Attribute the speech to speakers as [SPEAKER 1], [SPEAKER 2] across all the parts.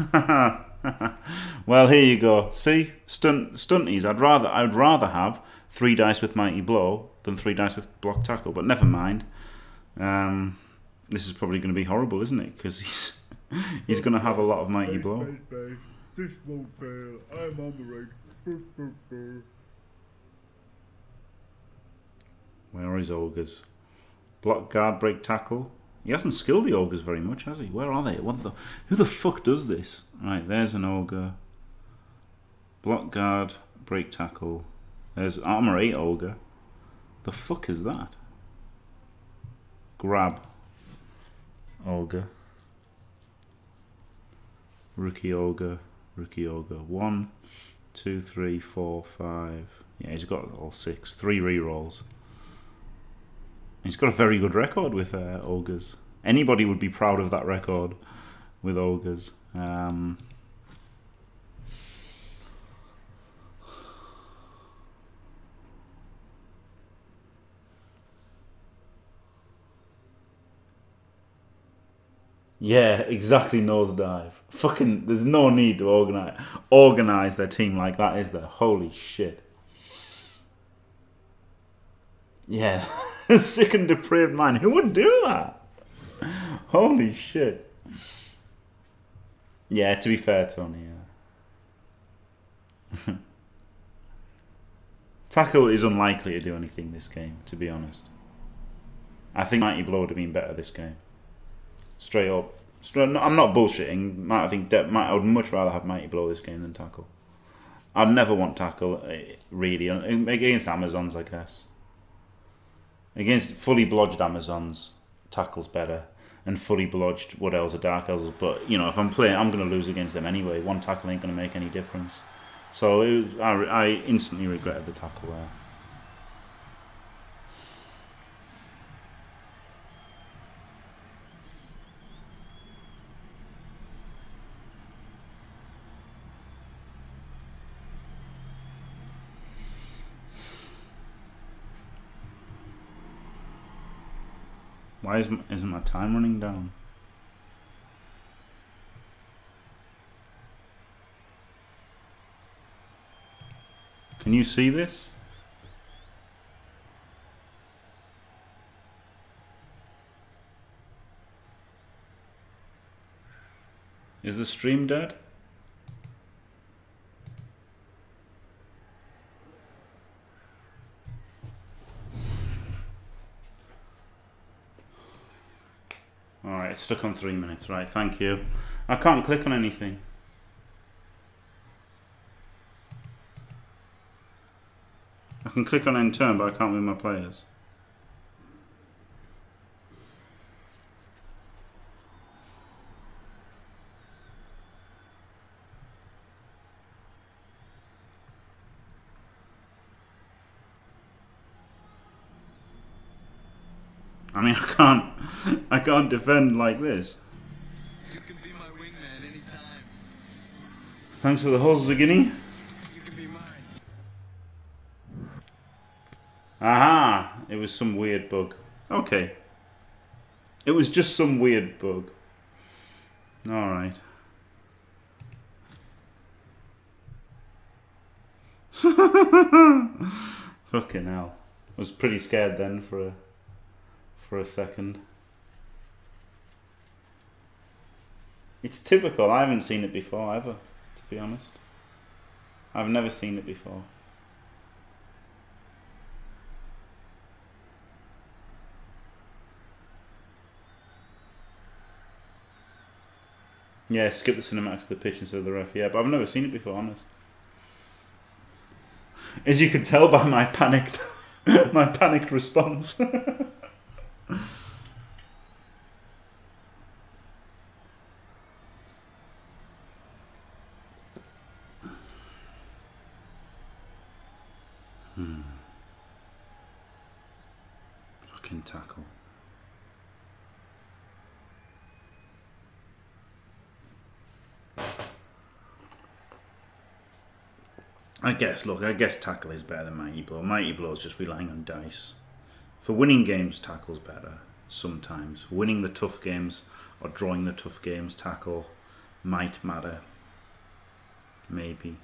[SPEAKER 1] well, here you go. See, stunt stunties. I'd rather I'd rather have three dice with mighty blow than three dice with block tackle. But never mind. Um, this is probably going to be horrible, isn't it? Because he's he's going to have a lot of mighty blow.
[SPEAKER 2] This won't fail. I'm on the right.
[SPEAKER 1] Where are his ogres? Block guard, break tackle. He hasn't skilled the ogres very much, has he? Where are they? What the? Who the fuck does this? Right, there's an ogre. Block guard, break tackle. There's armor 8 ogre. The fuck is that? Grab. Ogre. Rookie ogre. Rookie ogre. One, two, three, four, five. Yeah, he's got all six. Three rerolls. He's got a very good record with uh, ogres. Anybody would be proud of that record with ogres. Um, Yeah, exactly. Nosedive. Fucking, there's no need to organize organize their team like that, is there? Holy shit. Yeah. sick and depraved man. Who would do that? Holy shit. Yeah, to be fair, Tony, yeah. Tackle is unlikely to do anything this game, to be honest. I think Mighty Blow would have been better this game. Straight up. I'm not bullshitting. I think I would much rather have Mighty Blow this game than Tackle. I'd never want Tackle, eh, really. Against Amazons, I guess. Against fully blodged Amazons, tackle's better. And fully blodged Wood Elves or Dark Elves. But, you know, if I'm playing, I'm going to lose against them anyway. One tackle ain't going to make any difference. So was, I, I instantly regretted the tackle there. Why is my, isn't my time running down? Can you see this? Is the stream dead? Alright, stuck on three minutes. Right, thank you. I can't click on anything. I can click on end turn, but I can't move my players. I mean, I can't, I can't defend like this. Thanks for the horse, Zagini. Aha! It was some weird bug. Okay. It was just some weird bug. Alright. Fucking hell. I was pretty scared then for a for a second. It's typical. I haven't seen it before ever, to be honest. I've never seen it before. Yeah, skip the cinematics to the pitch instead of the ref. Yeah, but I've never seen it before, honest. As you can tell by my panicked, my panicked response. hmm. Fucking tackle. I guess, look, I guess tackle is better than Mighty Blow. Mighty Blow is just relying on dice. For winning games, tackle's better sometimes. Winning the tough games or drawing the tough games, tackle might matter. Maybe.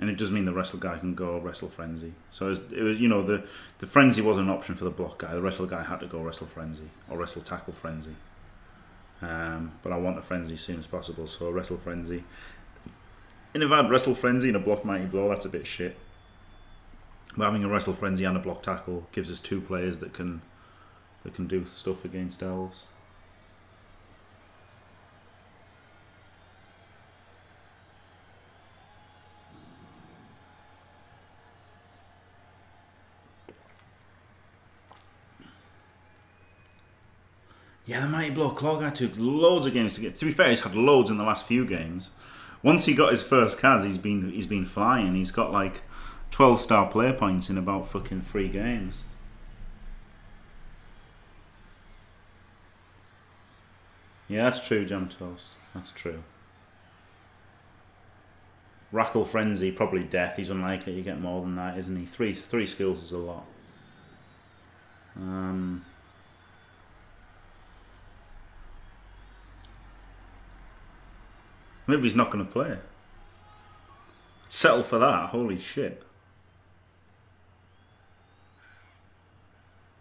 [SPEAKER 1] And it does mean the wrestle guy can go wrestle frenzy. So it was, it was, you know, the the frenzy wasn't an option for the block guy. The wrestle guy had to go wrestle frenzy or wrestle tackle frenzy. Um, but I want a frenzy as soon as possible, so wrestle frenzy. And if I wrestle frenzy and a block mighty blow, that's a bit shit. But having a wrestle frenzy and a block tackle gives us two players that can that can do stuff against elves. Yeah, the Mighty Blow Claw guy took loads of games to get. To be fair, he's had loads in the last few games. Once he got his first Cas, he's been he's been flying. He's got like twelve star player points in about fucking three games. Yeah, that's true, Jam Toast. That's true. Tackle Frenzy, probably death. He's unlikely to get more than that, isn't he? Three three skills is a lot. Um, maybe he's not going to play. Settle for that. Holy shit.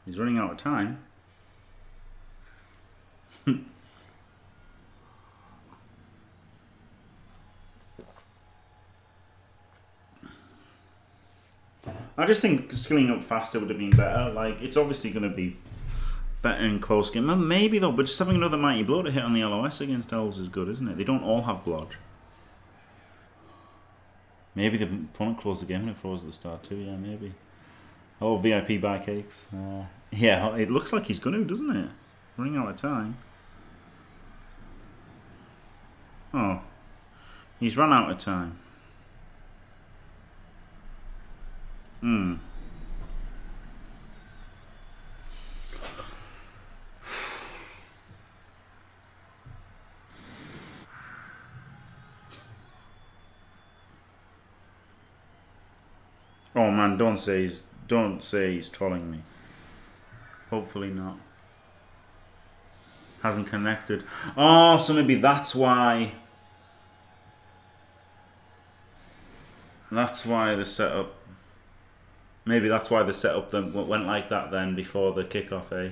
[SPEAKER 1] He's running out of time. I just think skilling up faster would have been better. Like, it's obviously going to be better in close game. Well, maybe though, but just having another mighty blow to hit on the LOS against elves is good, isn't it? They don't all have blood. Maybe the opponent closed the game and it froze at the start too. Yeah, maybe. Oh, VIP buy cakes. Uh, yeah, it looks like he's going to, doesn't it? Running out of time. Oh, he's run out of time. Hmm. Man, don't say he's don't say he's trolling me. Hopefully not. Hasn't connected. Oh, so maybe that's why. That's why the setup. Maybe that's why the setup then went like that then before the kickoff, eh?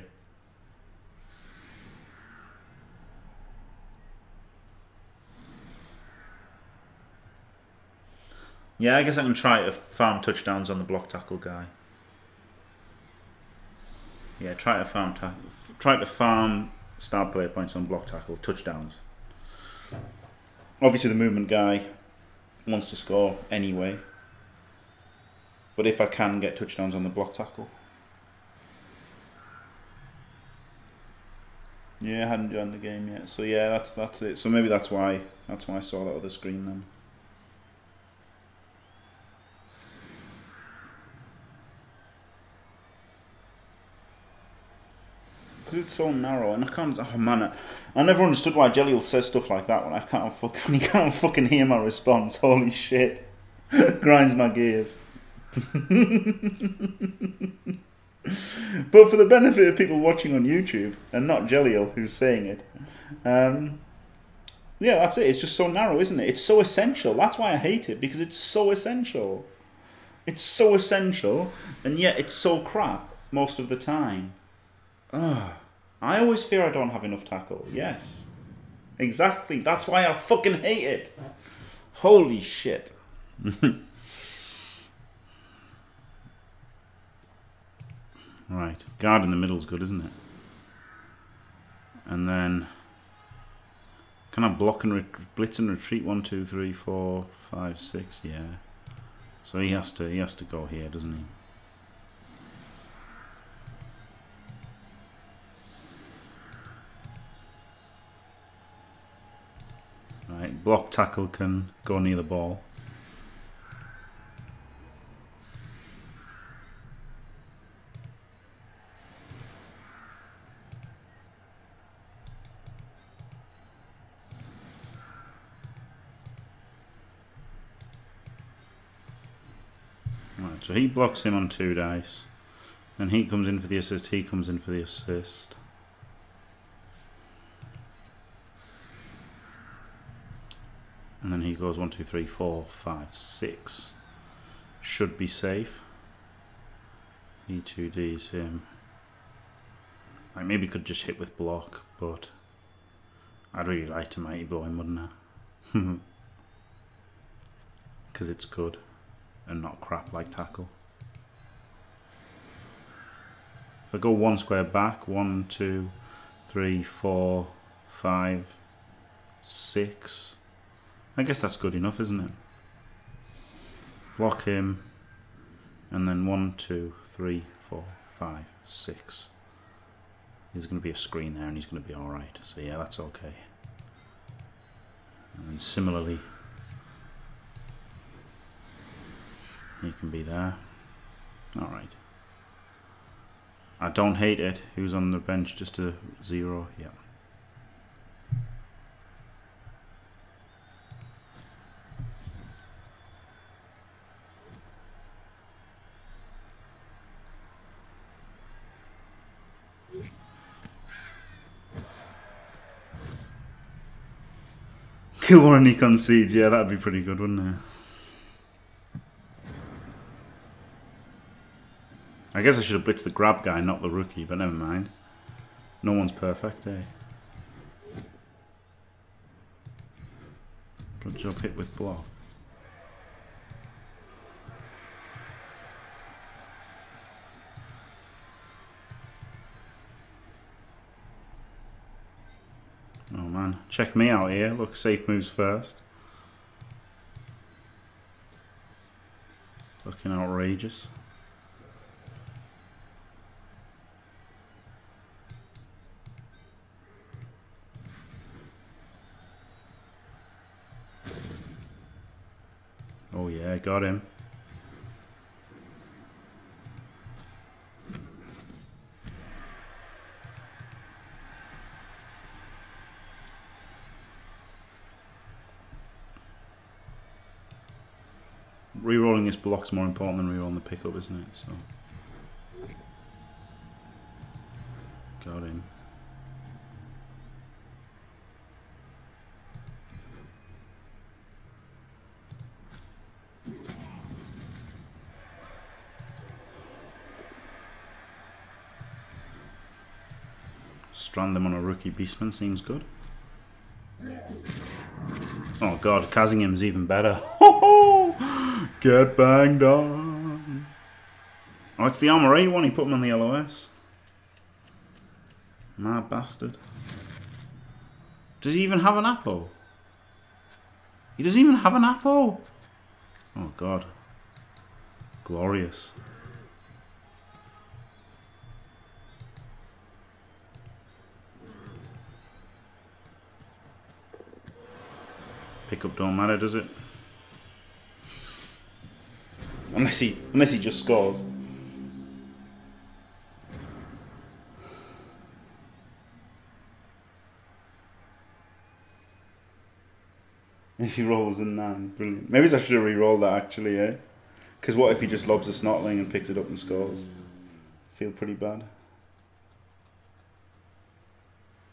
[SPEAKER 1] Yeah, I guess I can try to farm touchdowns on the block tackle guy. Yeah, try to farm try to farm star player points on block tackle touchdowns. Obviously, the movement guy wants to score anyway, but if I can get touchdowns on the block tackle, yeah, I hadn't joined the game yet. So yeah, that's that's it. So maybe that's why that's why I saw that other screen then. Because it's so narrow, and I can't. Oh man, I, I never understood why Jelly says stuff like that when I can't fucking he can't fucking hear my response. Holy shit, grinds my gears. but for the benefit of people watching on YouTube and not Jelliel who's saying it, um, yeah, that's it. It's just so narrow, isn't it? It's so essential. That's why I hate it because it's so essential. It's so essential, and yet it's so crap most of the time. Ugh. I always fear I don't have enough tackle. Yes. Exactly. That's why I fucking hate it. Holy shit. right. Guard in the middle is good, isn't it? And then... Can I block and blitz and retreat? One, two, three, four, five, six. Yeah. So he has to he has to go here, doesn't he? Right, block tackle can go near the ball. Right, so he blocks him on two dice. And he comes in for the assist, he comes in for the assist. And then he goes one, two, three, four, five, six. Should be safe. E2D is him. I maybe could just hit with block, but I'd really like to mighty blow him, wouldn't I? Because it's good and not crap like tackle. If I go one square back, one, two, three, four, five, six. I guess that's good enough, isn't it? Block him, and then one, two, three, four, five, six. There's going to be a screen there, and he's going to be all right. So yeah, that's okay. And similarly, he can be there. All right. I don't hate it. Was on the bench just a zero. Yeah. Kill and he concedes. Yeah, that'd be pretty good, wouldn't it? I guess I should have blitzed the grab guy, not the rookie, but never mind. No one's perfect, eh? Good job hit with block. Oh man, check me out here. Look, safe moves first. Looking outrageous. Oh yeah, got him. Rerolling this block's more important than rerolling the pickup, isn't it? So got him. Strand them on a rookie beastman seems good. Oh god, Kazingham's even better. Get banged on. Oh, it's the Armour 8 one, he put him on the LOS. Mad bastard. Does he even have an apple? He doesn't even have an apple. Oh god. Glorious. Pickup don't matter, does it? Unless he unless he just scores. If he rolls a nine, brilliant. Maybe I should have re-rolled that actually, eh? Because what if he just lobs a snotling and picks it up and scores? Feel pretty bad.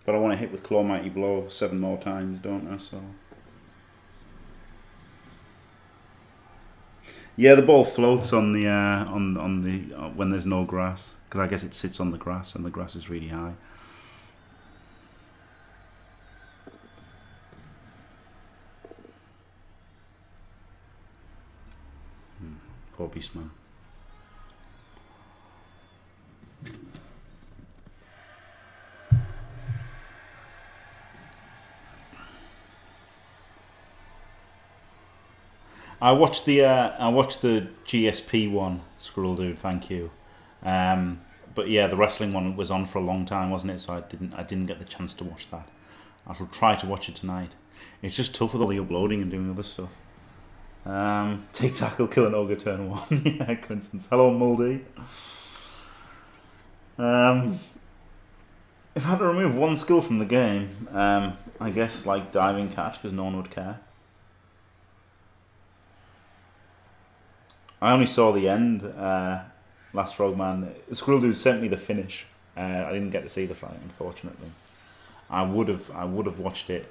[SPEAKER 1] But I want to hit with Claw Mighty Blow seven more times, don't I? So. Yeah, the ball floats on the uh, on on the uh, when there's no grass because I guess it sits on the grass and the grass is really high. Hmm, poor beastman. I watched the uh, I watched the GSP one, Squirrel Dude. Thank you. Um, but yeah, the wrestling one was on for a long time, wasn't it? So I didn't I didn't get the chance to watch that. I will try to watch it tonight. It's just tough with all the uploading and doing other stuff. Um, take tackle, kill an ogre, turn one. yeah, coincidence. Hello, Muldy. Um, if I had to remove one skill from the game, um, I guess like diving catch because no one would care. I only saw the end. Uh, last Frogman. Squirrel Dude sent me the finish. Uh, I didn't get to see the fight, unfortunately. I would have. I would have watched it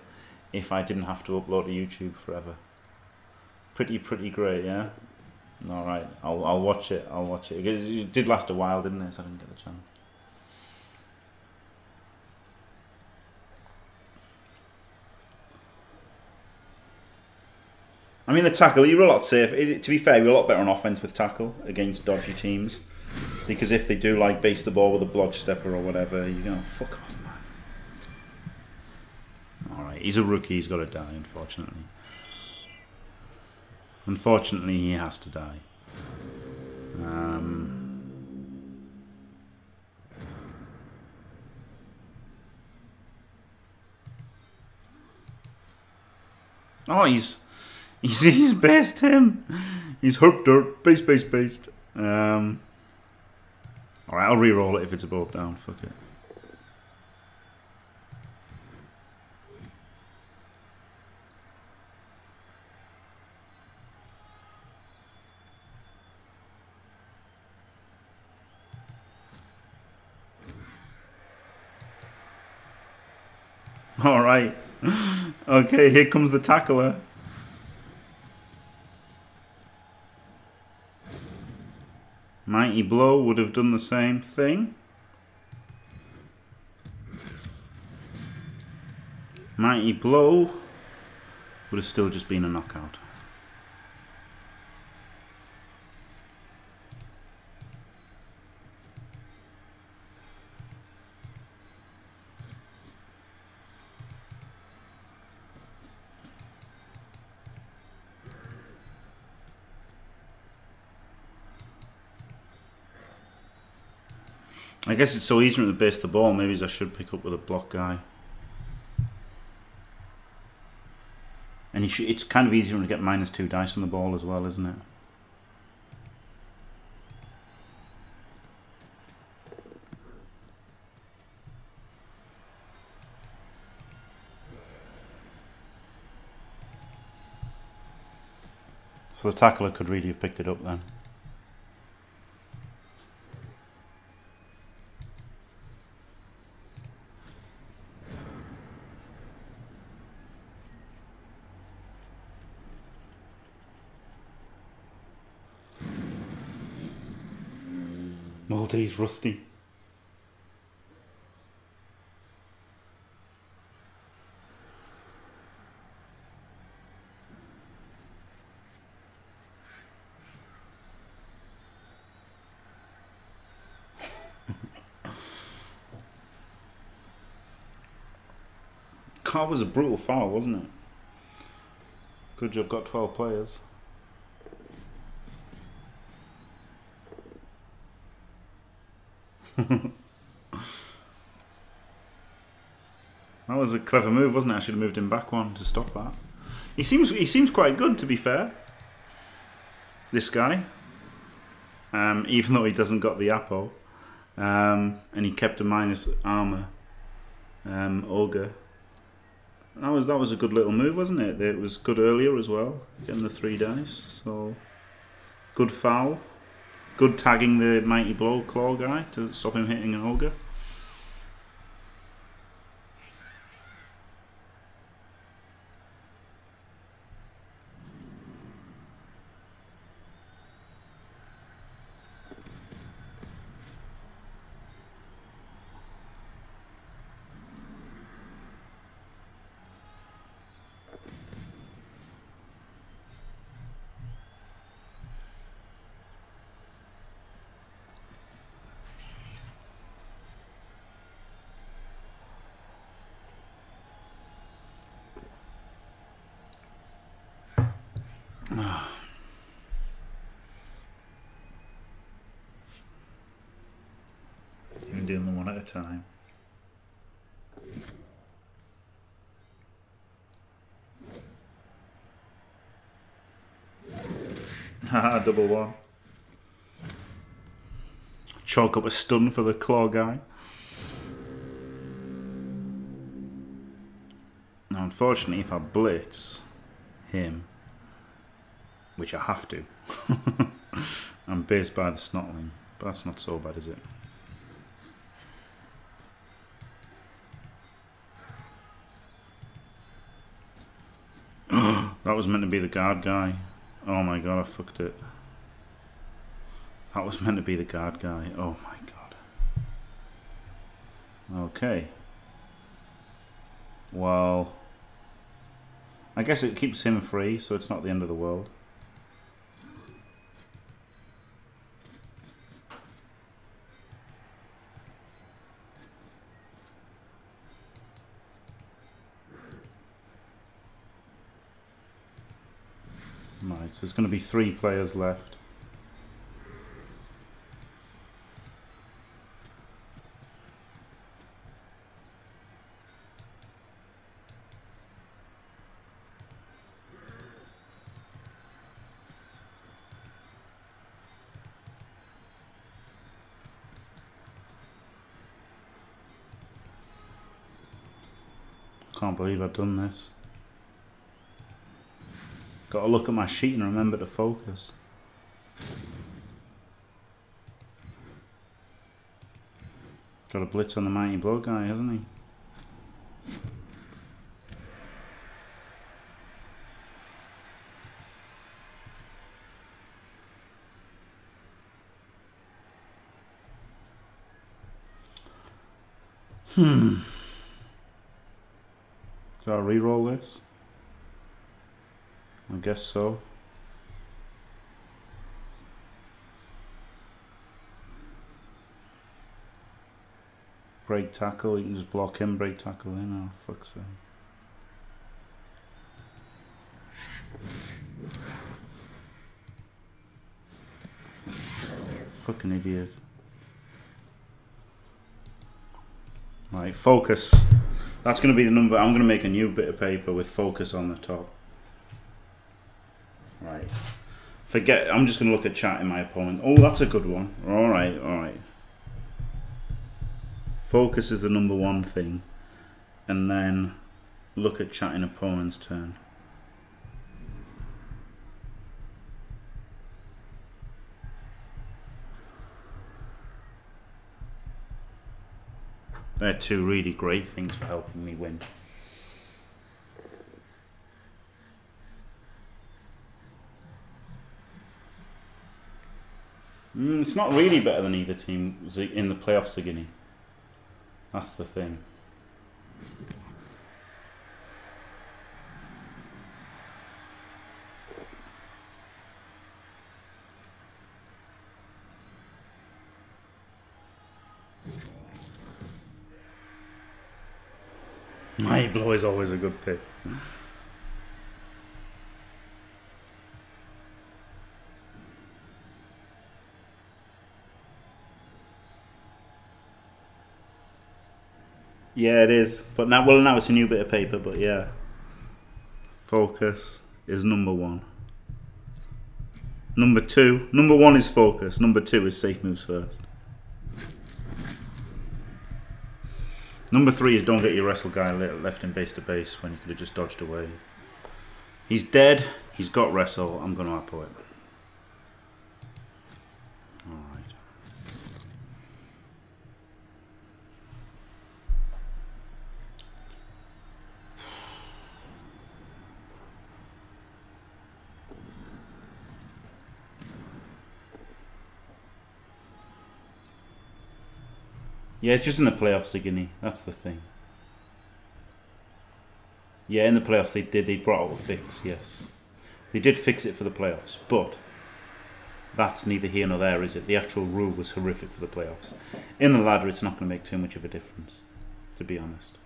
[SPEAKER 1] if I didn't have to upload to YouTube forever. Pretty, pretty great, yeah? Alright, I'll, I'll watch it, I'll watch it. It did last a while, didn't it? So I didn't get the chance. I mean, the tackle, you're a lot safer. To be fair, you're a lot better on offense with tackle against dodgy teams. Because if they do, like, base the ball with a blodge stepper or whatever, you go, fuck off, man. Alright, he's a rookie, he's got to die, unfortunately. Unfortunately, he has to die. Um, oh, he's he's he's based him. He's hooked dirt, base, base, based. Um, all right, I'll re-roll it if it's above down. Fuck it. All right. Okay, here comes the tackler. Mighty Blow would have done the same thing. Mighty Blow would have still just been a knockout. I guess it's so easy at the base of the ball, maybe I should pick up with a block guy. And should, it's kind of easier you get minus two dice on the ball as well, isn't it? So the tackler could really have picked it up then. Rusty. Car was a brutal foul, wasn't it? Good job, got 12 players. that a clever move, wasn't it? I should have moved him back one to stop that. He seems he seems quite good, to be fair. This guy, um, even though he doesn't got the apple, um, and he kept a minus armor um, ogre. That was that was a good little move, wasn't it? It was good earlier as well, getting the three dice. So good foul. Good tagging the Mighty Blow Claw guy to stop him hitting an Ogre. Even doing them one at time. Haha, double one. Chalk up a stun for the claw guy. Now, unfortunately, if I blitz him, which I have to. I'm based by the snotling, but that's not so bad, is it? That was meant to be the guard guy. Oh my god, I fucked it. That was meant to be the guard guy. Oh my god. Okay. Well, I guess it keeps him free, so it's not the end of the world. There's going to be three players left. Can't believe I've done this. Got to look at my sheet and remember to focus. Got a blitz on the mighty blow guy, hasn't he? Hmm. Do I re-roll this? Guess so. Break tackle, you can just block him, break tackle in, oh fuck's sake. Fucking idiot. Right, focus. That's going to be the number. I'm going to make a new bit of paper with focus on the top. Right. Forget, I'm just going to look at chat in my opponent. Oh, that's a good one. All right, all right. Focus is the number one thing. And then look at chat in opponent's turn. They're two really great things for helping me win. Mm, it's not really better than either team in the playoffs, Ziggy. That's the thing. My blow is always a good pick. Yeah, it is. But now, well, now it's a new bit of paper. But yeah, focus is number one. Number two, number one is focus. Number two is safe moves first. Number three is don't get your wrestle guy left in base to base when you could have just dodged away. He's dead. He's got wrestle. I'm going to apple it. Yeah, it's just in the playoffs, Guinea. Eh? That's the thing. Yeah, in the playoffs they did. They brought out a fix. Yes, they did fix it for the playoffs, but that's neither here nor there, is it? The actual rule was horrific for the playoffs. In the ladder, it's not going to make too much of a difference, to be honest.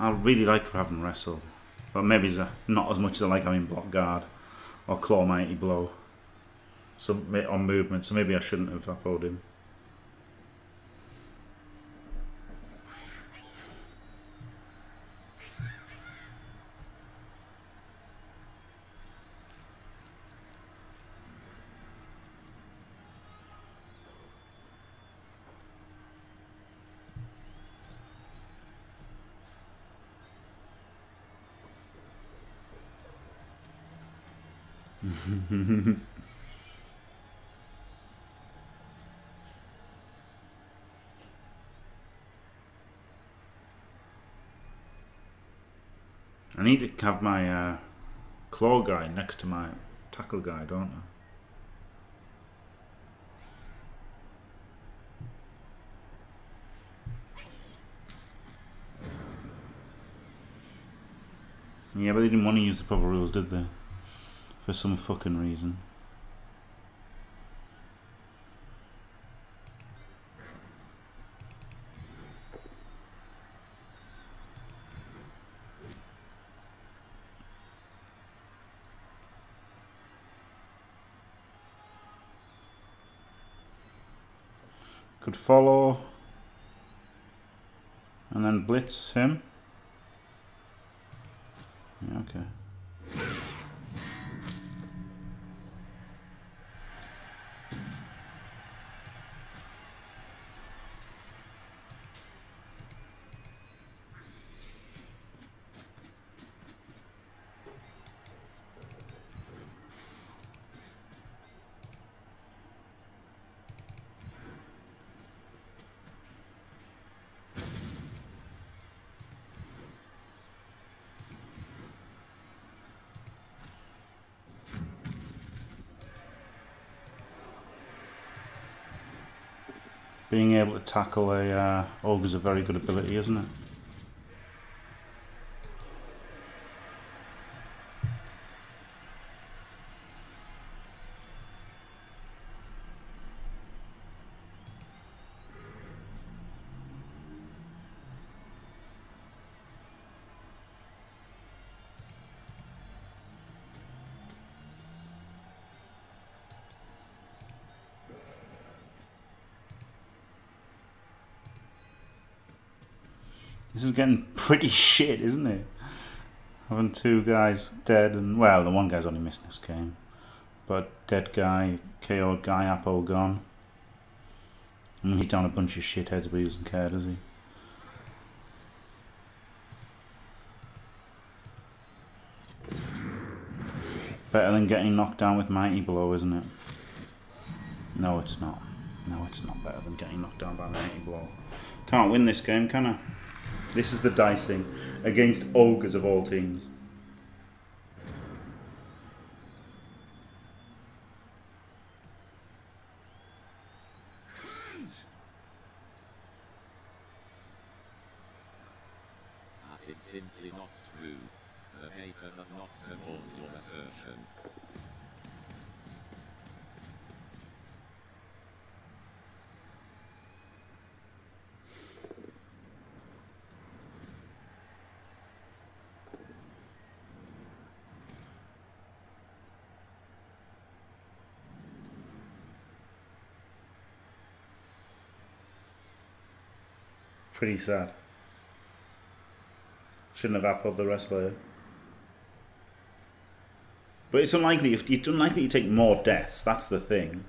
[SPEAKER 1] I really like having wrestle, but maybe it's not as much as I like having block guard or claw mighty blow. So on movement, so maybe I shouldn't have upheld him. I need to have my uh, claw guy next to my tackle guy, don't I? Yeah, but they didn't want to use the proper rules, did they? For some fucking reason. Could follow and then blitz him. Yeah, okay. Being able to tackle a uh, ogre's a very good ability, isn't it? Is getting pretty shit, isn't it? Having two guys dead and well, the one guy's only missed this game, but dead guy, KO'd guy, Apo gone. And he's down a bunch of shitheads, but he doesn't care, does he? Better than getting knocked down with Mighty Blow, isn't it? No, it's not. No, it's not better than getting knocked down by Mighty Blow. Can't win this game, can I? This is the dicing against ogres of all teams.
[SPEAKER 3] That is simply not true. The data does not support your assertion.
[SPEAKER 1] Pretty sad. Shouldn't have appled the rest wrestler. But it's unlikely if it's unlikely you take more deaths. That's the thing.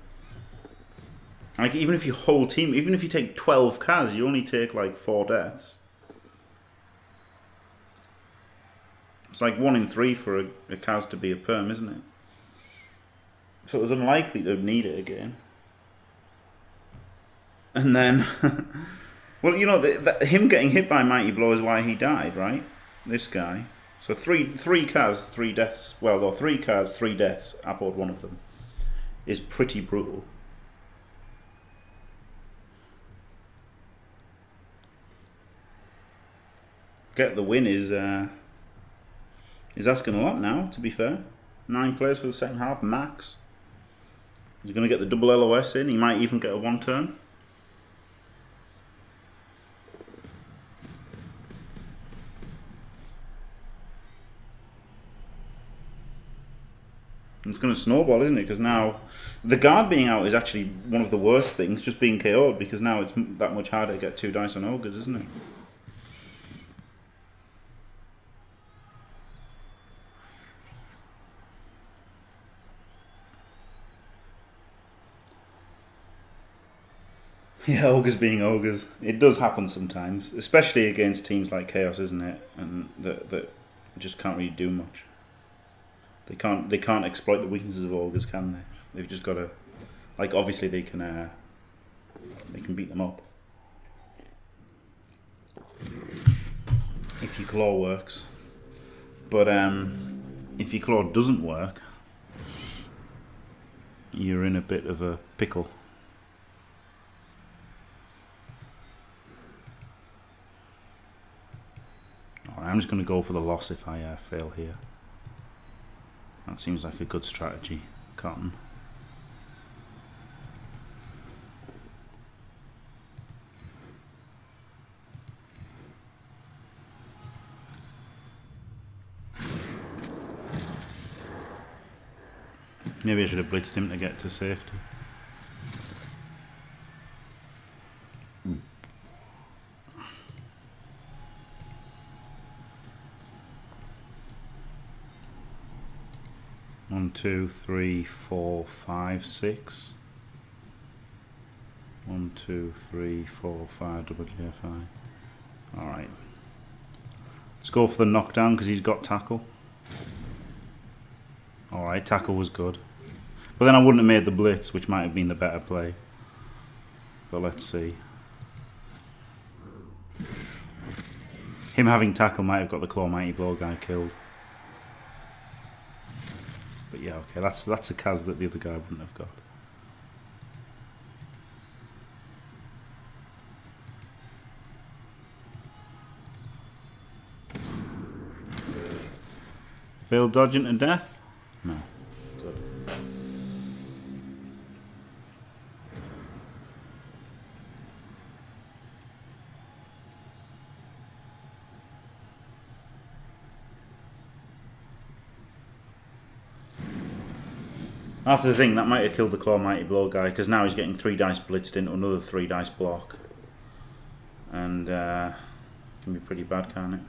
[SPEAKER 1] Like even if your whole team, even if you take twelve Cas, you only take like four deaths. It's like one in three for a, a Cas to be a perm, isn't it? So it was unlikely to need it again. And then, well, you know, the, the, him getting hit by mighty blow is why he died, right? This guy. So three three Cas, three deaths. Well, or three cars, three deaths. Appled one of them. Is pretty brutal. Get the win is uh, is asking a lot now. To be fair, nine players for the second half max. He's going to get the double LOS in. He might even get a one turn. It's going to snowball, isn't it? Because now the guard being out is actually one of the worst things, just being KO'd, because now it's that much harder to get two dice on ogres, isn't it? Yeah, ogres being ogres. It does happen sometimes, especially against teams like Chaos, isn't it? And that that just can't really do much. They can't they can't exploit the weaknesses of ogres, can they? They've just got to like obviously they can uh, they can beat them up. If your claw works. But um, if your claw doesn't work, you're in a bit of a pickle. I'm just going to go for the loss if I uh, fail here. That seems like a good strategy, Cotton. Maybe I should have blitzed him to get to safety. Two, three, four, five, six. One, two, three, four, five, double GFI. Alright. Let's go for the knockdown because he's got tackle. Alright, tackle was good. But then I wouldn't have made the blitz, which might have been the better play. But let's see. Him having tackle might have got the claw mighty blow guy killed. But yeah, okay, that's that's a Cas that the other guy wouldn't have got. Fail dodging to death? No. That's the thing, that might have killed the Claw Mighty Blow guy, because now he's getting three dice blitzed into another three dice block. And, uh, can be pretty bad, can't it?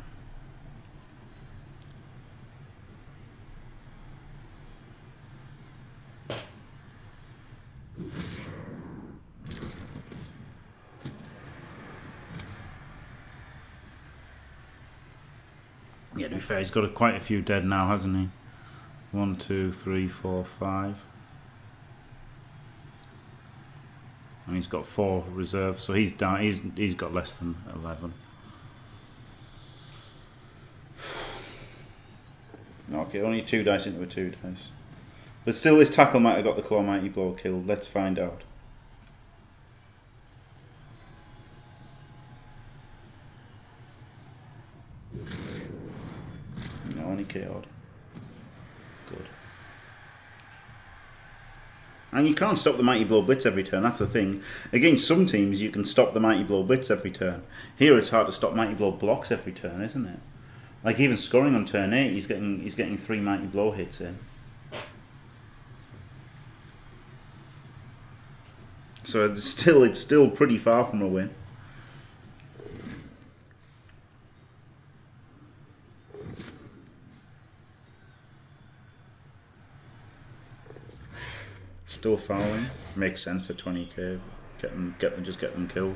[SPEAKER 1] Yeah, to be fair, he's got a, quite a few dead now, hasn't he? One, two, three, four, five. And he's got four reserves, so he's down. He's he's got less than eleven. Okay, only two dice into a two dice. But still, this tackle might have got the claw mighty blow killed. Let's find out. No, only KO'd. Good. And you can't stop the Mighty Blow Blitz every turn, that's the thing. Against some teams, you can stop the Mighty Blow Blitz every turn. Here, it's hard to stop Mighty Blow blocks every turn, isn't it? Like, even scoring on turn 8, he's getting, he's getting three Mighty Blow hits in. So it's still, it's still pretty far from a win. Still fouling. Makes sense for 20k. Get them, get them, just get them killed.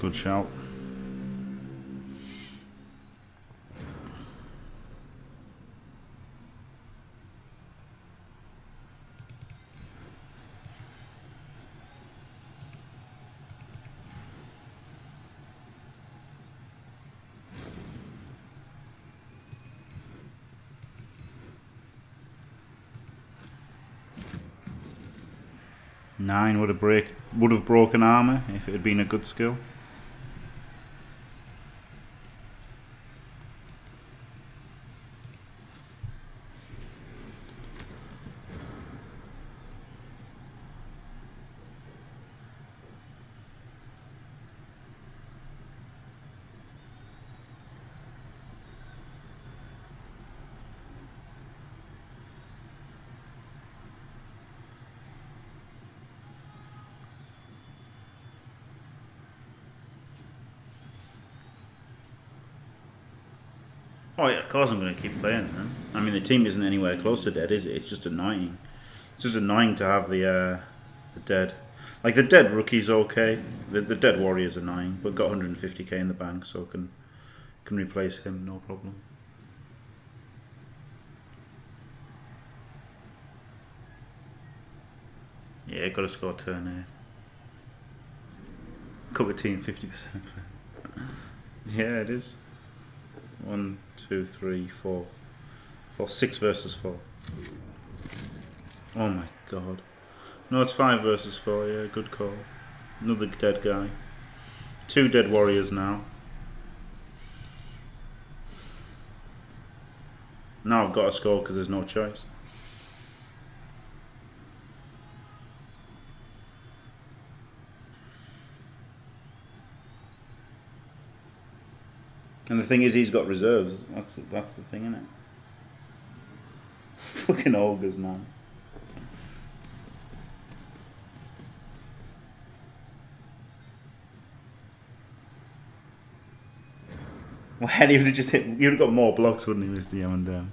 [SPEAKER 1] Good shout. Nine would have break would have broken armor if it had been a good skill. Oh yeah, of course I'm going to keep playing. Man. I mean, the team isn't anywhere close to dead, is it? It's just annoying. It's just annoying to have the uh, the dead. Like the dead rookie's okay. The the dead warrior's annoying, but got 150k in the bank, so can can replace him no problem. Yeah, got to score turn here. Cover team 50%. yeah, it is. One, two, three, four. Four, six versus four. Oh my god. No, it's five versus four, yeah, good call. Another dead guy. Two dead warriors now. Now I've got to score because there's no choice. And the thing is, he's got reserves. That's that's the thing, isn't it? Fucking ogres, man. Well, he would have just hit. You'd have got more blocks, wouldn't he, Mister Yamandam?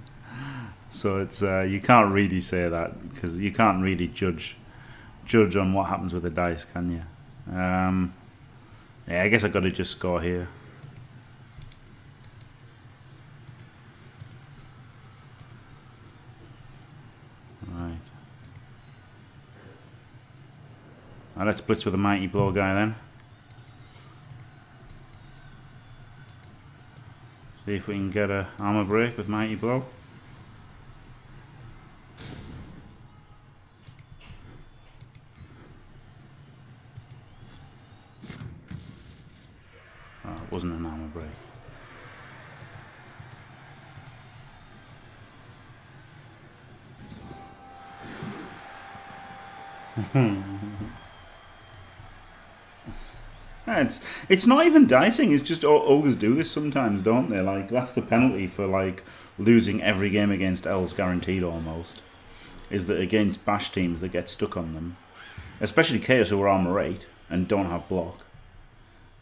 [SPEAKER 1] So it's uh, you can't really say that because you can't really judge judge on what happens with the dice, can you? Um, yeah, I guess I got to just score here. Right. Let's blitz with a mighty blow guy then. See if we can get a armor break with mighty blow. Oh, it wasn't an armor break. Hmm. It's it's not even dicing. It's just ogres do this sometimes, don't they? Like that's the penalty for like losing every game against elves, guaranteed almost. Is that against bash teams that get stuck on them, especially chaos who are armor eight and don't have block.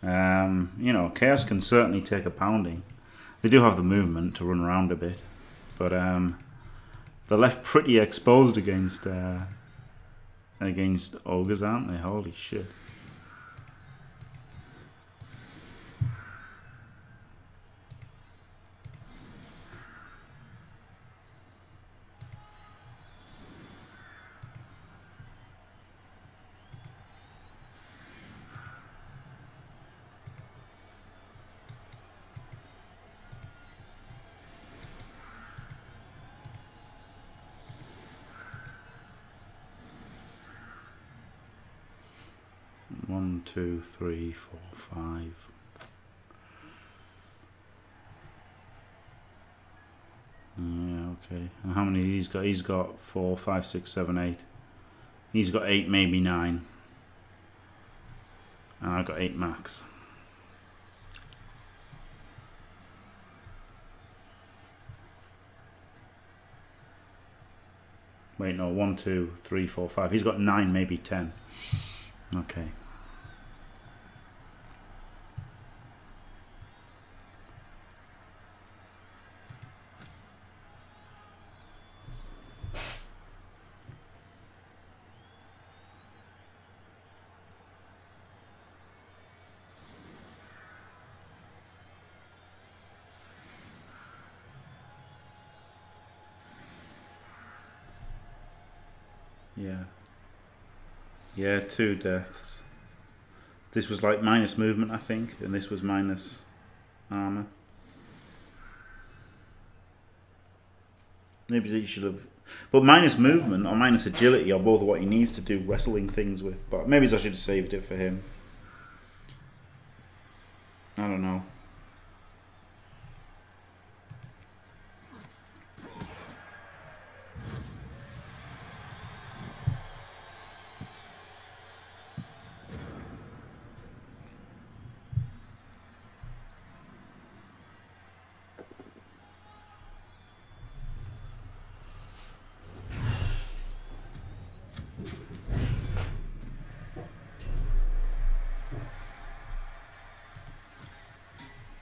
[SPEAKER 1] Um, you know, chaos can certainly take a pounding. They do have the movement to run around a bit, but um, they're left pretty exposed against uh, against ogres, aren't they? Holy shit. One, two, three, four, five. Mm, yeah, okay. And how many he's got? He's got four, five, six, seven, eight. He's got eight, maybe nine. And I've got eight max. Wait, no, one, two, three, four, five. He's got nine, maybe ten. Okay. Yeah. Yeah, two deaths. This was like minus movement, I think, and this was minus armor. Maybe he should have. But minus movement or minus agility are both what he needs to do wrestling things with. But maybe I should have saved it for him. I don't know.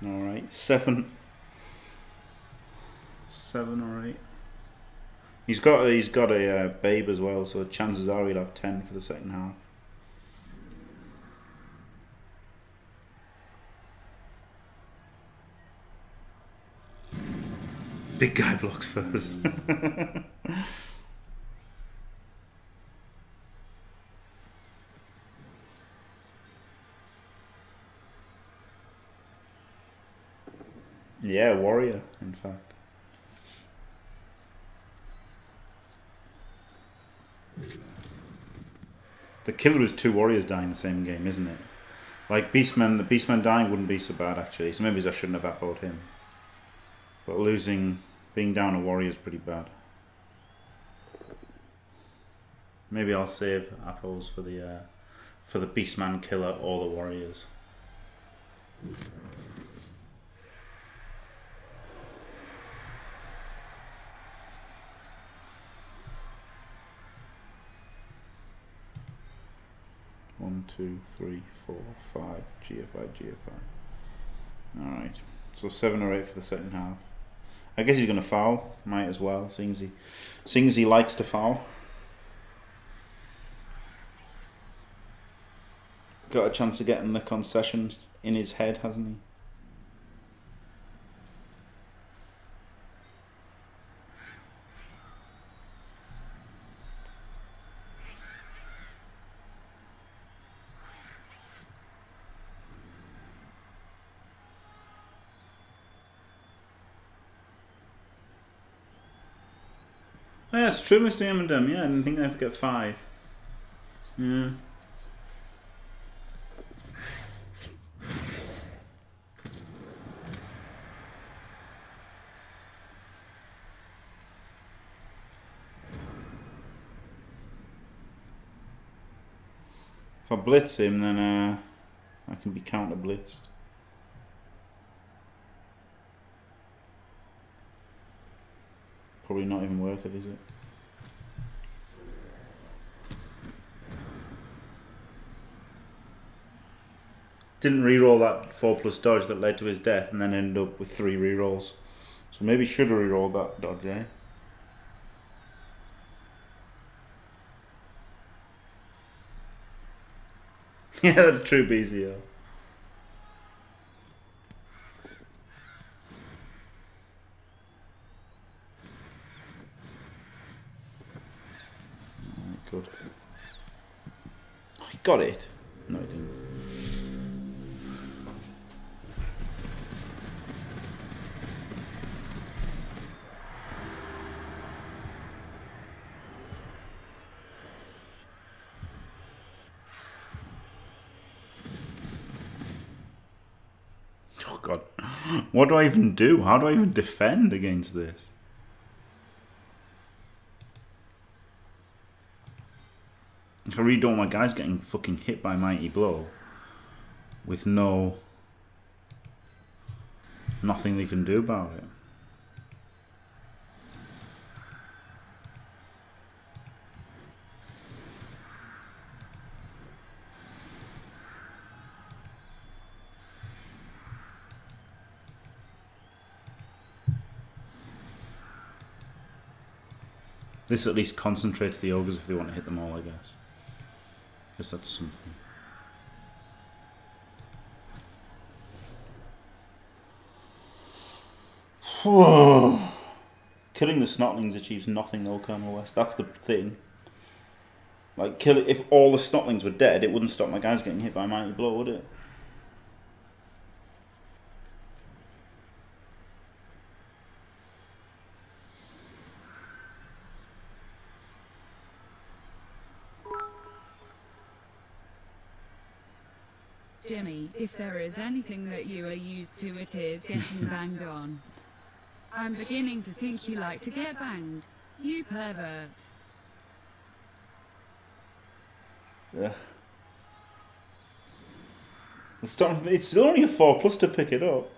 [SPEAKER 1] All right, seven, seven or eight. He's got he's got a uh, babe as well, so chances are he'll have ten for the second half. Big guy blocks first. Yeah, warrior, in fact. The killer is two warriors dying the same game, isn't it? Like Beastman, the Beastman dying wouldn't be so bad actually. So maybe I shouldn't have appoed him. But losing, being down a warrior is pretty bad. Maybe I'll save apples for the uh, for the Beastman killer or the warriors. Two, three, four, five. GFI, GFI. Alright. So seven or eight for the second half. I guess he's going to foul. Might as well, seeing he, seeing he likes to foul. Got a chance of getting the concessions in his head, hasn't he? Oh, yeah, it's true, Mr. Yammadum. Yeah, I didn't think I'd get five. Yeah. If I blitz him, then uh, I can be counter blitzed. Probably not even worth it, is it? Didn't re-roll that four plus dodge that led to his death, and then ended up with three re-rolls. So maybe should have re-rolled that dodge, eh? yeah, that's true, BZO. Alright, Good. Oh, he it. No, didn't. Oh god. What do I even do? How do I even defend against this? I really don't want my guys getting fucking hit by Mighty Blow with no nothing they can do about it. This at least concentrates the ogres if they want to hit them all, I guess. Guess that's something. Killing the snotlings achieves nothing though, Colonel West. That's the thing. Like, kill it, if all the snotlings were dead, it wouldn't stop my guys getting hit by a mighty blow, would it?
[SPEAKER 4] Jimmy, if there is anything that you are used to, it is getting banged on. I'm beginning to think you like to get banged. You pervert.
[SPEAKER 1] Yeah. It's, it's only a 4 plus to pick it up.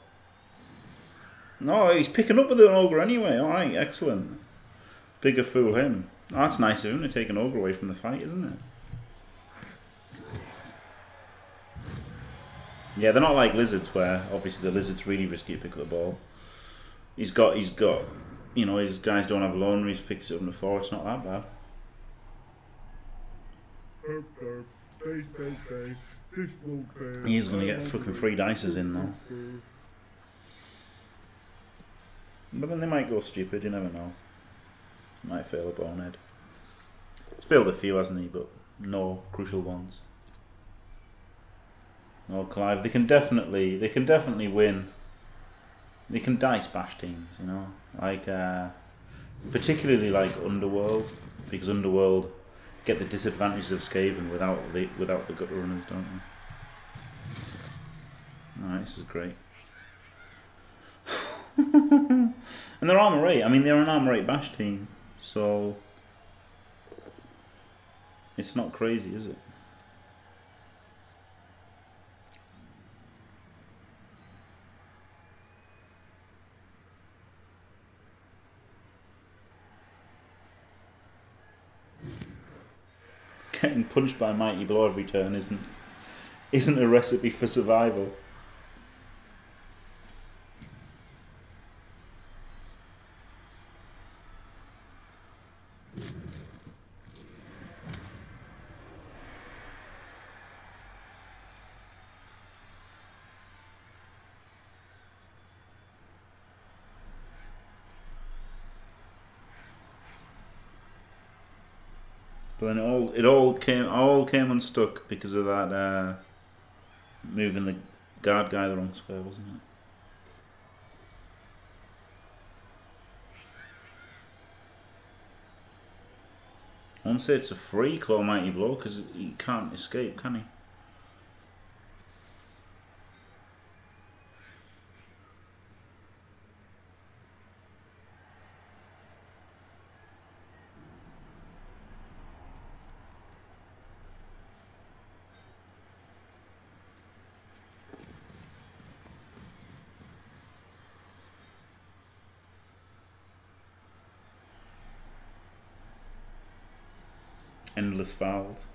[SPEAKER 1] No, he's picking up with an ogre anyway. Alright, excellent. Bigger fool him. Oh, that's nice of him to take an ogre away from the fight, isn't it? Yeah, they're not like lizards where obviously the lizard's really risky to pick up the ball. He's got, he's got, you know, his guys don't have loner, he's fixed it up in the four, it's not that bad. He's gonna get fucking three dices in though. But then they might go stupid, you never know. Might fail a bonehead. He's failed a few, hasn't he? But no crucial ones. No Clive. They can definitely they can definitely win they can dice bash teams, you know, like uh, particularly like Underworld, because Underworld get the disadvantages of Skaven without the without the gutter runners, don't they? Alright, this is great. and they're armor eight. I mean, they're an armor eight bash team, so it's not crazy, is it? Getting punched by a mighty blow every turn isn't isn't a recipe for survival. But then it all came all came unstuck because of that uh, moving the guard guy the wrong square, wasn't it? I say it's a free claw mighty blow because he can't escape, can he? Endless fouls.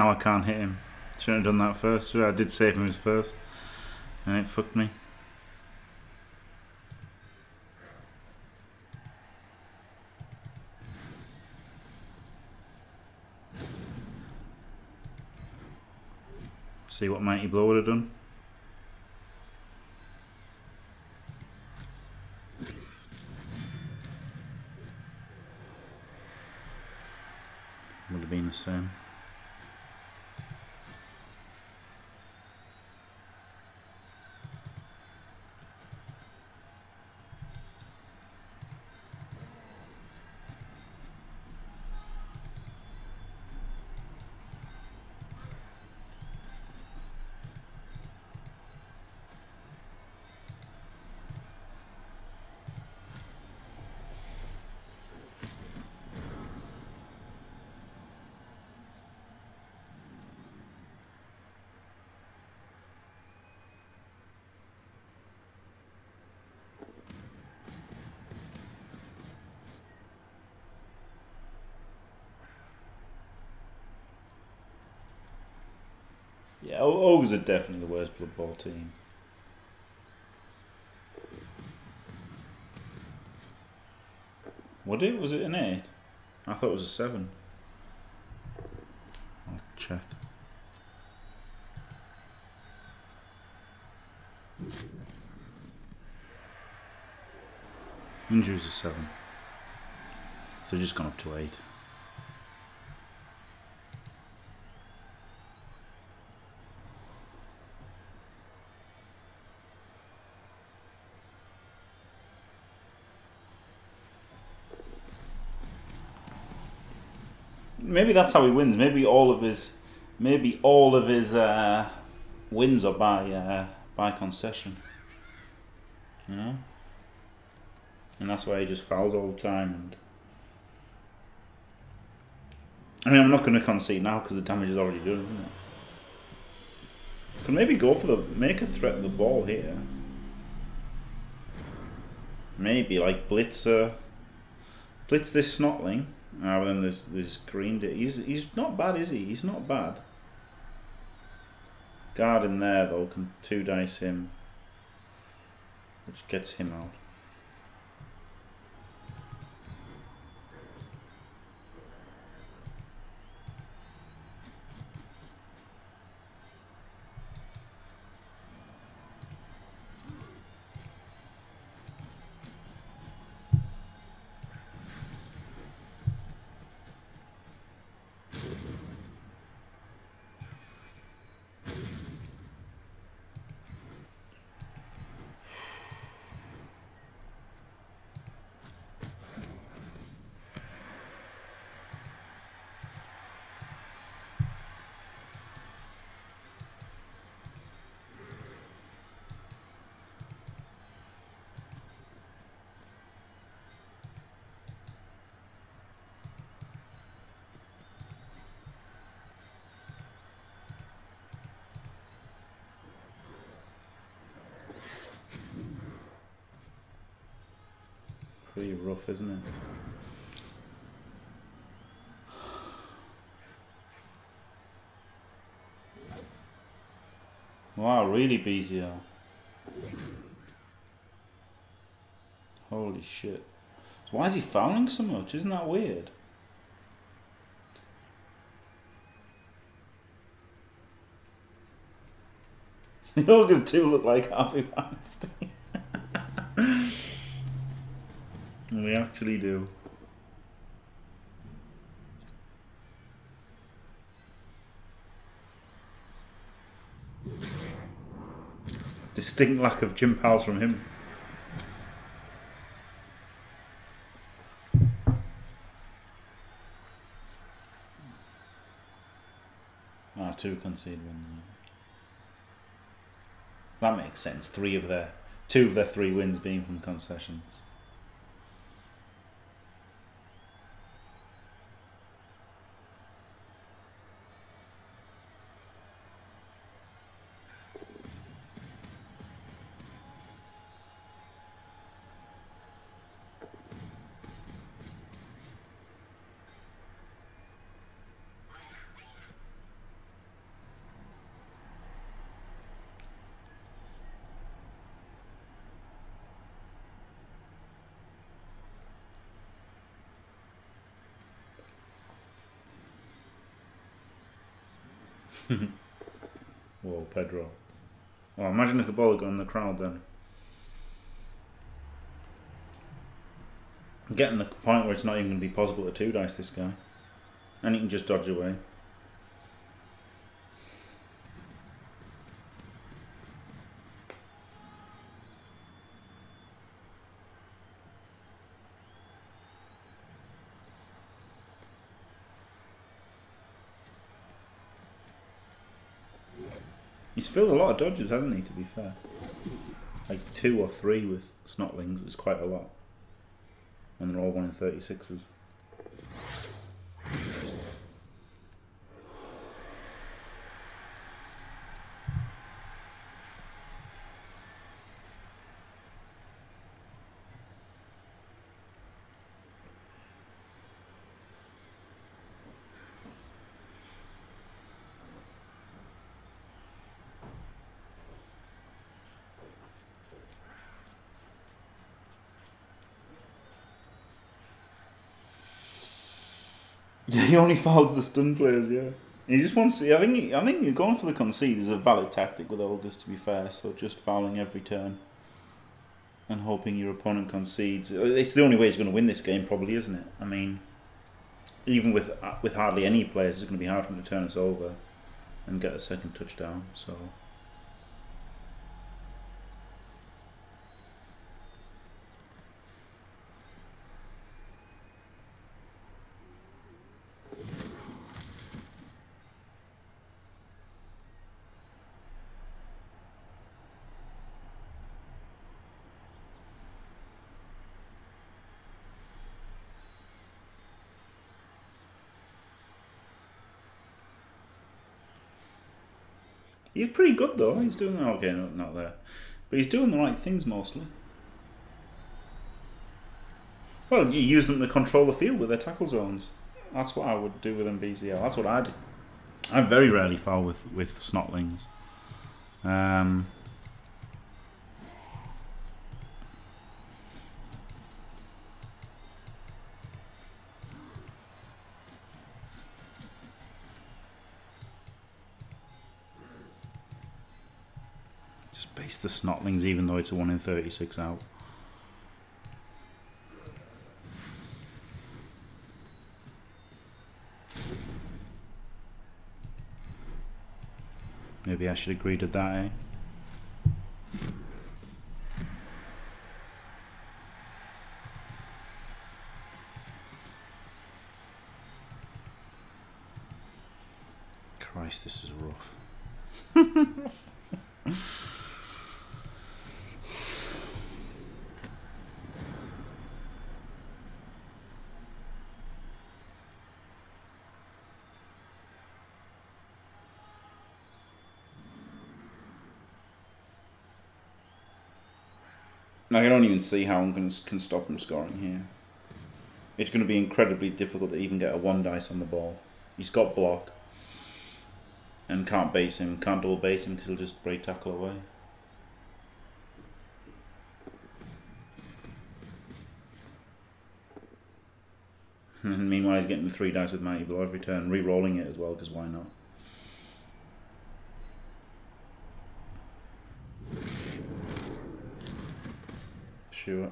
[SPEAKER 1] Now I can't hit him. Shouldn't have done that first. I did save him as first. And it fucked me. See what Mighty Blow would have done. Would have been the same. Yeah, Ogres are definitely the worst Blood Bowl team. Would it? Was it an 8? I thought it was a 7. I'll check. Injuries are 7. So just gone up to 8. Maybe that's how he wins. Maybe all of his, maybe all of his uh, wins are by uh, by concession. You know, and that's why he just fouls all the time. And I mean, I'm not going to concede now because the damage is already done, isn't it? Can maybe go for the make a threat of the ball here. Maybe like blitzer, blitz this snotling. Ah, then there's there's green. He's he's not bad, is he? He's not bad. Guard in there though can two dice him, which gets him out. Rough, isn't it? Wow, really BZL. Holy shit. Why is he fouling so much? Isn't that weird? The Ogres do look like Harvey Weinstein. And they actually do. Distinct lack of gym pals from him. Ah, two concede one. That makes sense. Three of their, two of their three wins being from concessions. Whoa, Pedro. Well, imagine if the ball had gone in the crowd then. Getting the point where it's not even going to be possible to two dice this guy. And he can just dodge away. Filled a lot of dodges, hasn't he, to be fair? Like two or three with Snotlings is quite a lot. And they're all 1 in 36s. He only fouls the stun players, yeah. He just wants. To, I think. He, I think going for the concede is a valid tactic with Ogres. To be fair, so just fouling every turn and hoping your opponent concedes. It's the only way he's going to win this game, probably, isn't it? I mean, even with with hardly any players, it's going to be hard for him to turn us over and get a second touchdown. So. He's pretty good though. He's doing okay, no, not there, but he's doing the right things mostly. Well, you use them to control the field with their tackle zones. That's what I would do with MBZL. That's what I do. I very rarely foul with with snotlings. Um, just base the snotlings, even though it's a one in thirty-six out. Maybe I should agree to that, eh? I don't even see how I'm gonna can stop him scoring here. It's going to be incredibly difficult to even get a one dice on the ball. He's got block and can't base him, can't double base him because he'll just break tackle away. And meanwhile, he's getting three dice with Mighty Blow every turn, re-rolling it as well because why not? Christ.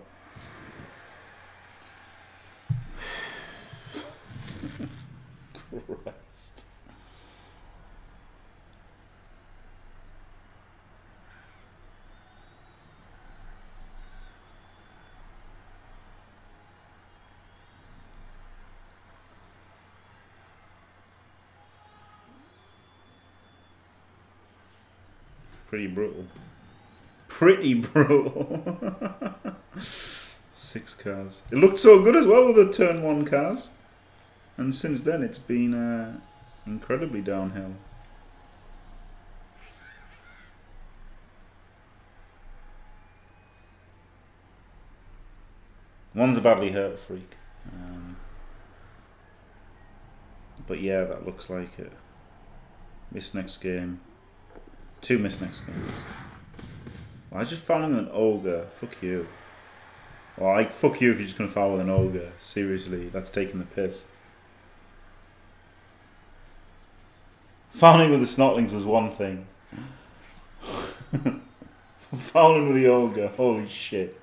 [SPEAKER 1] Pretty brutal. Pretty brutal. Six Cas. It looked so good as well with the turn one Cas. And since then, it's been uh, incredibly downhill. One's a badly hurt freak. Um, but yeah, that looks like it. Miss next game. Two miss next games. I was just with an ogre. Fuck you. Like, fuck you if you're just gonna foul with an ogre. Seriously, that's taking the piss. Fouling with the snotlings was one thing. Fouling with the ogre, holy shit.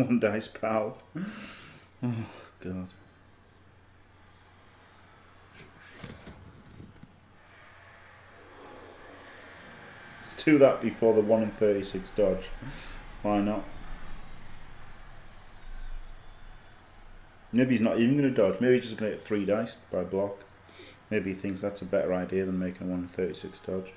[SPEAKER 1] One dice, pal. Oh, God. Do that before the 1 in 36 dodge. Why not? Maybe he's not even going to dodge. Maybe he's just going to get 3 dice by block. Maybe he thinks that's a better idea than making a 1 in 36 dodge.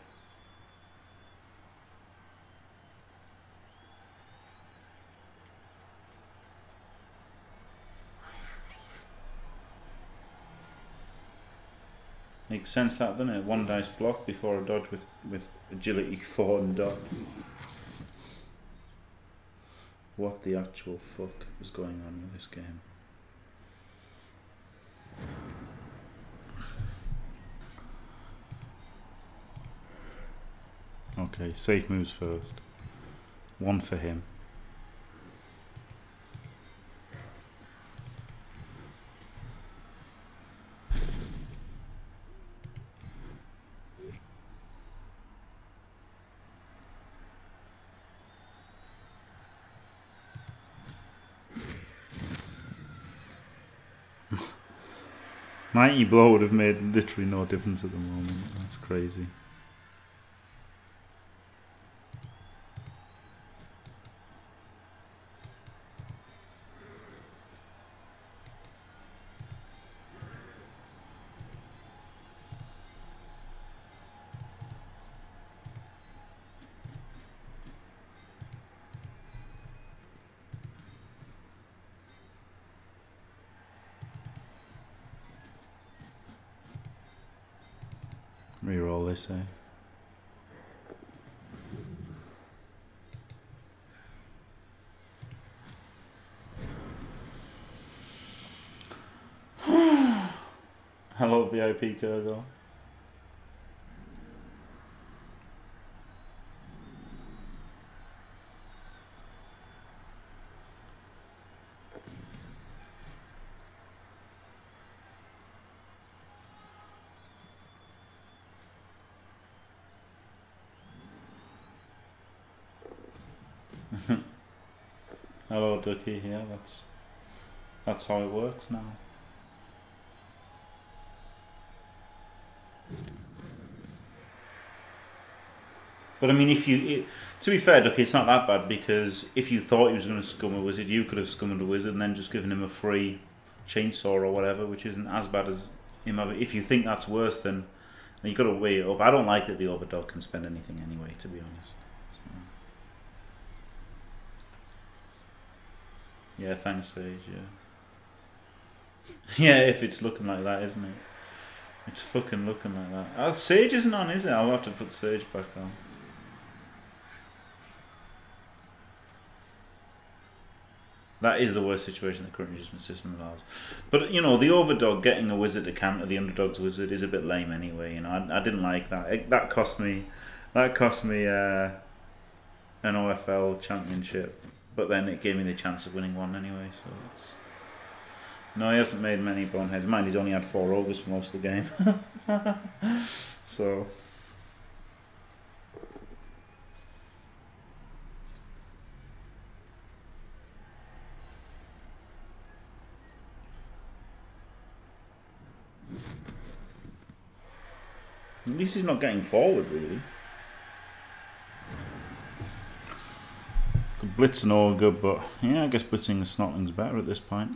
[SPEAKER 1] Makes sense that, doesn't it? One dice block before a dodge with, with agility 4 and dodge. What the actual fuck is going on with this game? Okay, safe moves first. One for him. Mighty blow would have made literally no difference at the moment. That's crazy. Reroll this, eh? Hello, Ducky. Yeah, that's that's how it works now. But I mean, if you, it, to be fair, Ducky, it's not that bad because if you thought he was going to scum a wizard, you could have scummed a wizard and then just given him a free chainsaw or whatever, which isn't as bad as him. If you think that's worse, then, then you got to weigh it up. I don't like that the overdog can spend anything anyway, to be honest. So. Yeah, thanks, Sage. Yeah. Yeah, if it's looking like that, isn't it? It's fucking looking like that. Oh, Sage isn't on, is it? I'll have to put Sage back on. That is the worst situation the current adjustment system allows. But you know, the overdog getting a wizard to counter the underdog's wizard is a bit lame anyway. You know, I, I didn't like that. It, that cost me, that cost me uh, an OFL championship. But then it gave me the chance of winning one anyway. So it's no, he hasn't made many boneheads. Mind, he's only had four ogres for most of the game. so At least he's not getting forward, really. Could blitz and all good, but yeah, I guess blitzing the snotling's better at this point.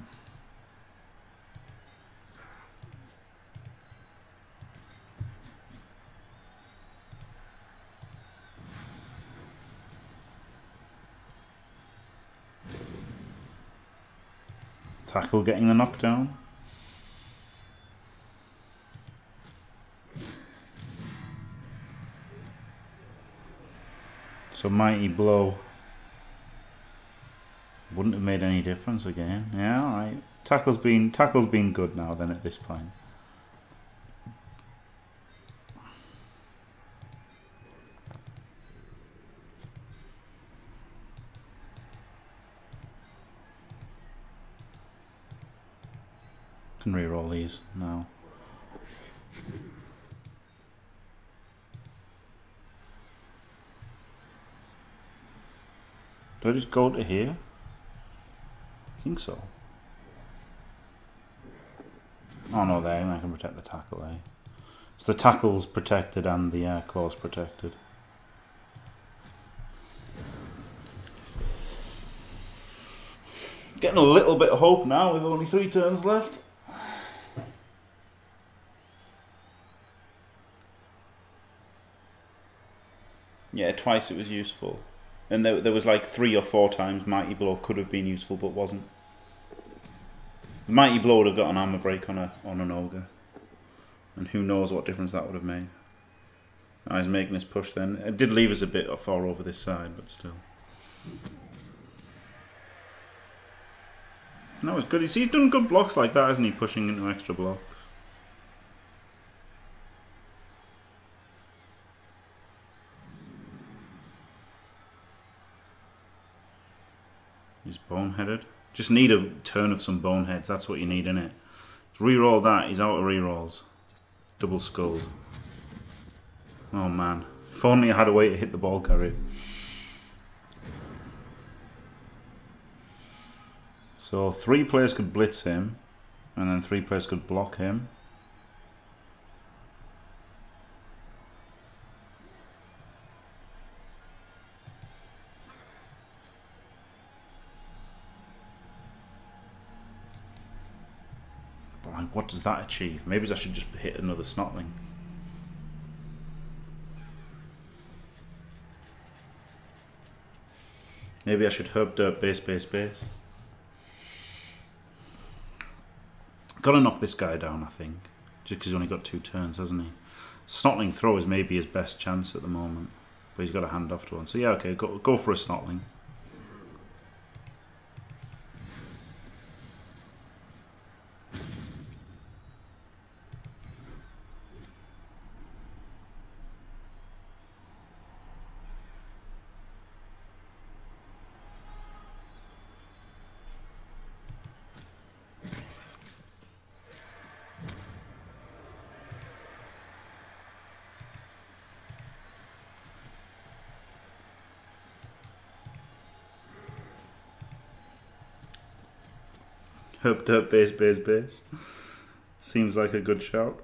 [SPEAKER 1] Tackle getting the knockdown. So mighty blow wouldn't have made any difference again. Yeah, alright. Tackle's been tackle's been good now then at this point. Can re-roll these now. Do I just go to here? I think so. Oh no, there, I can protect the tackle there. So the tackle's protected and the uh, claw's protected. Getting a little bit of hope now with only three turns left. Yeah, twice it was useful. And there, there was like three or four times Mighty Blow could have been useful but wasn't. Mighty Blow would have got an armor break on a on an ogre. And who knows what difference that would have made. I was making this push then. It did leave us a bit far over this side, but still. And that was good. He's, he's done good blocks like that, hasn't he? Pushing into extra blocks. He's boneheaded. Just need a turn of some boneheads. That's what you need, innit? Reroll that. He's out of rerolls. Double skulled. Oh man. If only I had a way to hit the ball carrier. So three players could blitz him, and then three players could block him. But like, what does that achieve? Maybe I should just hit another snotling. Maybe I should herb dirt base base base. Gotta knock this guy down, I think. Just because he's only got two turns, hasn't he? Snotling throw is maybe his best chance at the moment. But he's got a hand off to one. So yeah, okay, go, go for a Snotling. dirt, base base base. Seems like a good shout.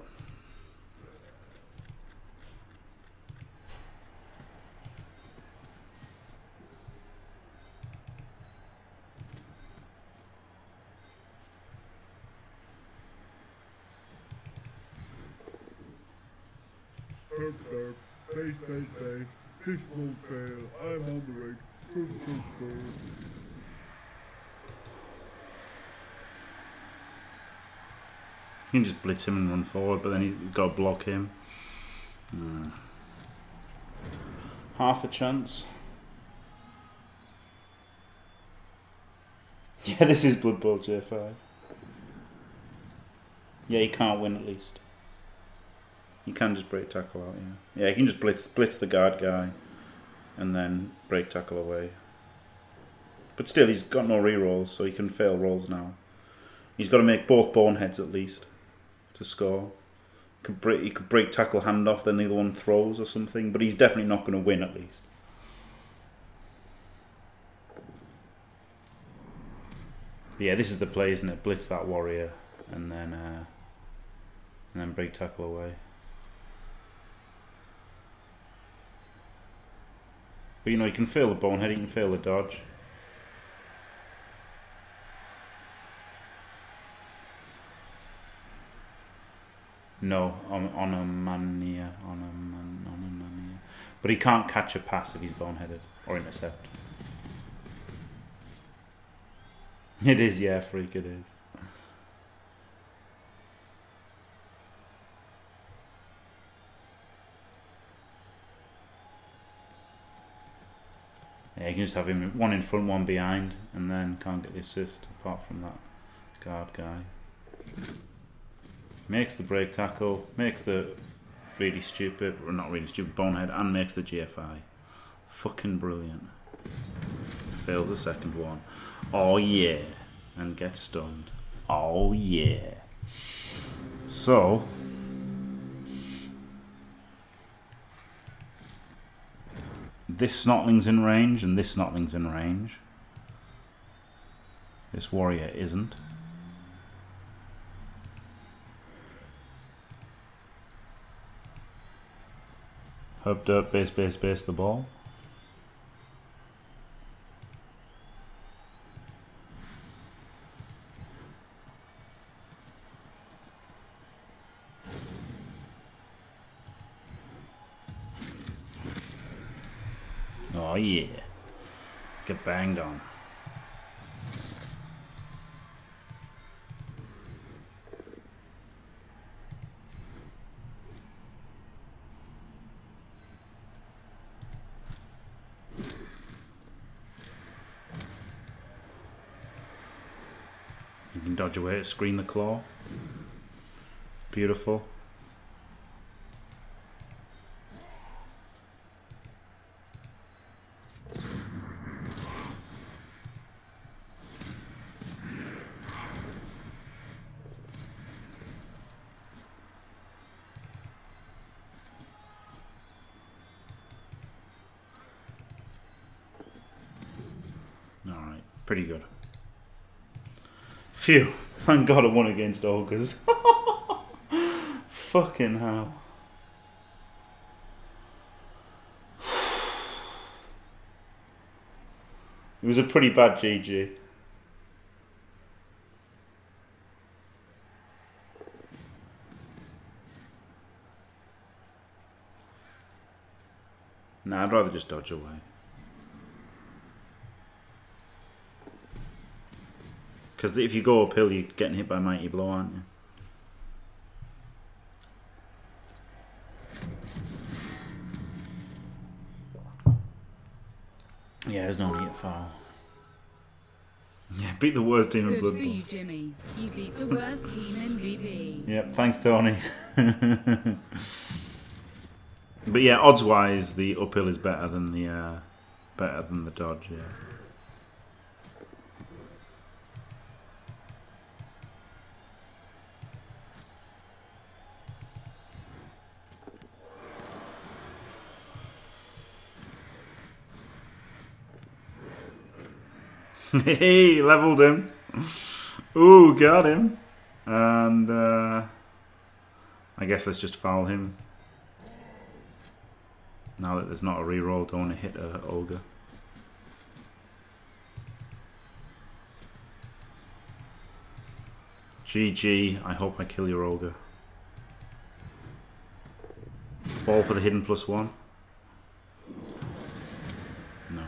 [SPEAKER 2] Base, base, base. This won't fail. I'm on the right.
[SPEAKER 1] You can just blitz him and run forward, but then you've got to block him. Hmm. Half a chance. Yeah, this is Blood Bowl J5. Yeah, you can't win at least. You can just break tackle out, yeah. Yeah, you can just blitz blitz the guard guy and then break tackle away. But still, he's got no re-rolls, so he can fail rolls now. He's got to make both boneheads at least to score. Could break, he could break tackle handoff, then the other one throws or something, but he's definitely not going to win at least. Yeah, this is the play, isn't it? Blitz that warrior, and then uh, and then break tackle away. But you know, you can feel the bonehead, you can feel the dodge. No, on a mania, on a man, on a mania. But he can't catch a pass if he's boneheaded or intercept. It is, yeah, freak. It is. Yeah, you can just have him one in front, one behind, and then can't get the assist apart from that guard guy. Makes the break tackle, makes the really stupid, or not really stupid, bonehead, and makes the GFI. Fucking brilliant. Fails the second one. Oh yeah. And gets stunned. Oh yeah. So. This Snotling's in range and this Snotling's in range. This warrior isn't. Herb dirt base base base the ball. Oh yeah. Get banged on. Dodge screen the claw. Beautiful. Alright, pretty good. Phew, thank God I won against Ogres. Fucking hell. It was a pretty bad GG. Nah, I'd rather just dodge away. Because if you go uphill, you're getting hit by Mighty Blow, aren't you? Yeah, there's no need to foul. Yeah, beat the worst team in
[SPEAKER 4] Good
[SPEAKER 1] Blood
[SPEAKER 4] for you, Jimmy. You beat the worst team in BB.
[SPEAKER 1] Yep, thanks, Tony. but yeah, odds wise, the uphill is better than the uh, better than the dodge. Yeah. hey, leveled him. Ooh, got him. And uh, I guess let's just foul him. Now that there's not a reroll, don't want to hit uh, Olga. GG, I hope I kill your Olga. Ball for the hidden plus one. No.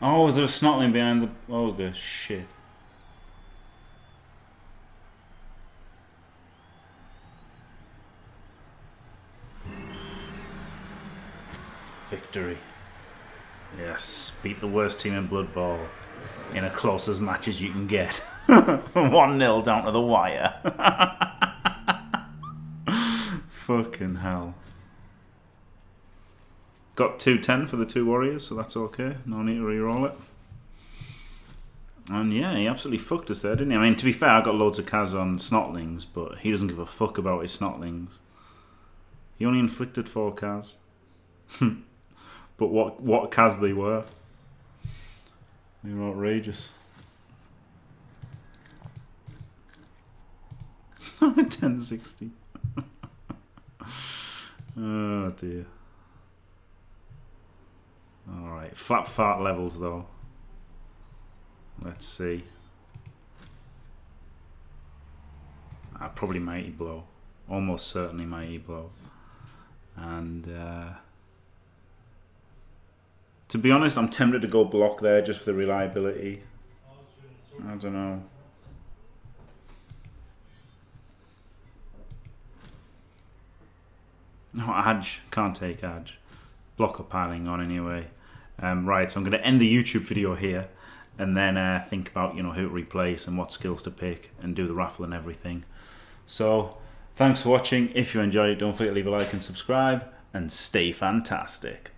[SPEAKER 1] Oh, is there a snotling behind the oh, ogre? Shit. Victory. Yes, beat the worst team in Blood Bowl in a close as match as you can get. 1 0 down to the wire. Fucking hell. Got 210 for the two Warriors, so that's okay. No need to re-roll it. And yeah, he absolutely fucked us there, didn't he? I mean, to be fair, I got loads of Cas on Snotlings, but he doesn't give a fuck about his Snotlings. He only inflicted four Cas. but what what Cas they were. They were outrageous. 1060. oh dear. Alright, flat fart levels though. Let's see. Uh, probably Mighty Blow. Almost certainly Mighty Blow. And uh, to be honest, I'm tempted to go block there just for the reliability. I don't know. No, Edge. Can't take Edge. Blocker piling on anyway. Um, right, so I'm going to end the YouTube video here and then uh, think about you know who to replace and what skills to pick and do the raffle and everything. So thanks for watching. If you enjoyed it, don't forget to leave a like and subscribe and stay fantastic.